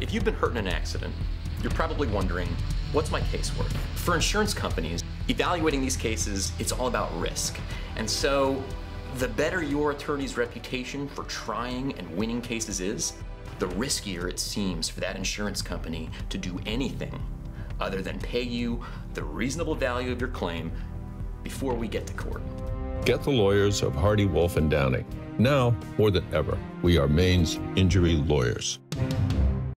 If you've been hurt in an accident, you're probably wondering, what's my case worth? For insurance companies, evaluating these cases, it's all about risk. And so, the better your attorney's reputation for trying and winning cases is, the riskier it seems for that insurance company to do anything other than pay you the reasonable value of your claim before we get to court. Get the lawyers of Hardy, Wolf, and Downing. Now, more than ever, we are Maine's injury lawyers.